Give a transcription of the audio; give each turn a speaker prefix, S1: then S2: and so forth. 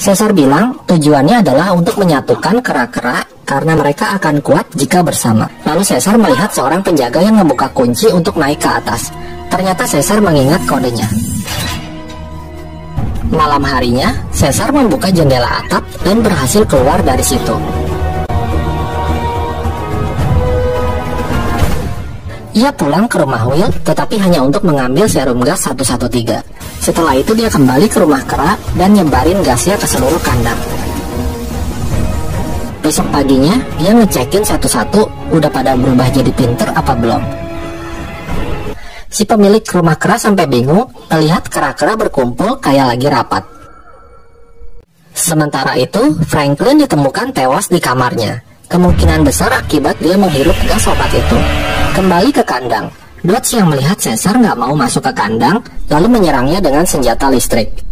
S1: Caesar bilang tujuannya adalah untuk menyatukan kera-kera karena mereka akan kuat jika bersama. Lalu Caesar melihat seorang penjaga yang membuka kunci untuk naik ke atas. Ternyata Caesar mengingat kodenya. Malam harinya, Caesar membuka jendela atap dan berhasil keluar dari situ. Ia pulang ke rumah Will, tetapi hanya untuk mengambil serum gas 113. Setelah itu dia kembali ke rumah kera dan nyebarin gasnya ke seluruh kandang. Besok paginya, dia ngecekin satu-satu udah pada berubah jadi pinter apa belum. Si pemilik rumah kera sampai bingung melihat kera-kera berkumpul kayak lagi rapat. Sementara itu, Franklin ditemukan tewas di kamarnya. Kemungkinan besar akibat dia menghirup gas obat itu. Kembali ke kandang, Dodge yang melihat Caesar nggak mau masuk ke kandang, lalu menyerangnya dengan senjata listrik.